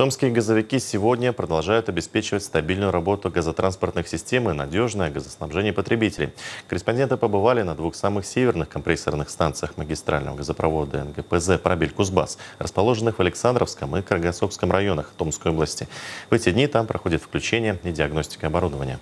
Томские газовики сегодня продолжают обеспечивать стабильную работу газотранспортных систем и надежное газоснабжение потребителей. Корреспонденты побывали на двух самых северных компрессорных станциях магистрального газопровода НГПЗ «Парабель-Кузбасс», расположенных в Александровском и Каргасокском районах Томской области. В эти дни там проходит включение и диагностика оборудования.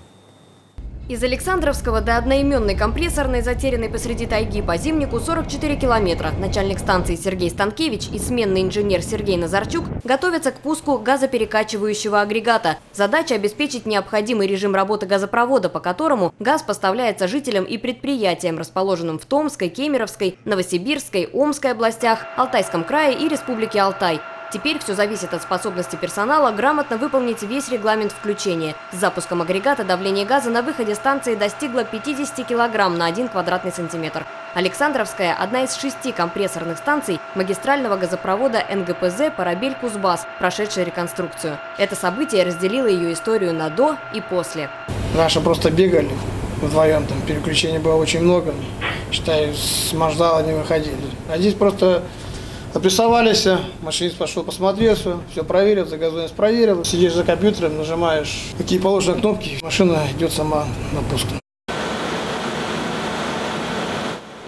Из Александровского до одноименной компрессорной, затерянной посреди тайги по зимнику, 44 километра. Начальник станции Сергей Станкевич и сменный инженер Сергей Назарчук готовятся к пуску газоперекачивающего агрегата. Задача – обеспечить необходимый режим работы газопровода, по которому газ поставляется жителям и предприятиям, расположенным в Томской, Кемеровской, Новосибирской, Омской областях, Алтайском крае и Республике Алтай. Теперь все зависит от способности персонала грамотно выполнить весь регламент включения. С запуском агрегата давление газа на выходе станции достигло 50 килограмм на 1 квадратный сантиметр. Александровская – одна из шести компрессорных станций магистрального газопровода НГПЗ «Парабель-Кузбасс», прошедшая реконструкцию. Это событие разделило ее историю на «до» и «после». Наши просто бегали вдвоем, там переключений было очень много. Считай, с Мождала не выходили. А здесь просто Опрессовались, машинист пошел, посмотрел все, все проверил, загазованность проверил. Сидишь за компьютером, нажимаешь какие положенные кнопки, машина идет сама на пуск.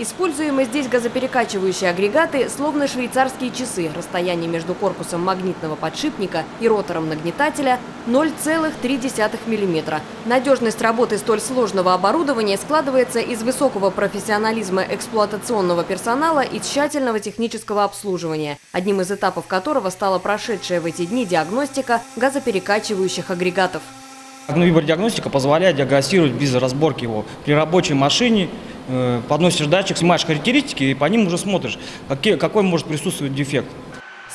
Используемые здесь газоперекачивающие агрегаты словно швейцарские часы. Расстояние между корпусом магнитного подшипника и ротором нагнетателя 0,3 мм. Надежность работы столь сложного оборудования складывается из высокого профессионализма эксплуатационного персонала и тщательного технического обслуживания, одним из этапов которого стала прошедшая в эти дни диагностика газоперекачивающих агрегатагрегатов. Выбор диагностика позволяет диагностировать без разборки его при рабочей машине подносишь датчик, снимаешь характеристики и по ним уже смотришь, какой может присутствовать дефект.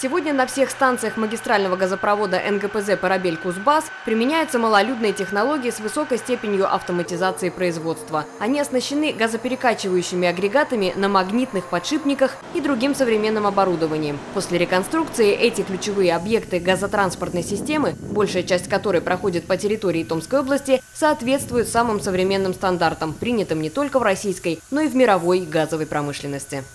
Сегодня на всех станциях магистрального газопровода НГПЗ «Парабель-Кузбасс» применяются малолюдные технологии с высокой степенью автоматизации производства. Они оснащены газоперекачивающими агрегатами на магнитных подшипниках и другим современным оборудованием. После реконструкции эти ключевые объекты газотранспортной системы, большая часть которой проходит по территории Томской области, соответствуют самым современным стандартам, принятым не только в российской, но и в мировой газовой промышленности.